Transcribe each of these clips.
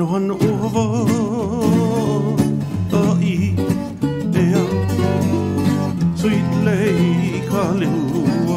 non ovo i ea sweet lake hallelujah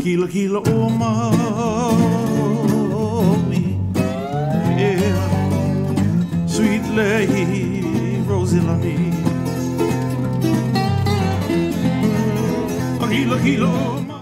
kila kila o Maui. Yeah, sweet lady Rosalie. Kila kila o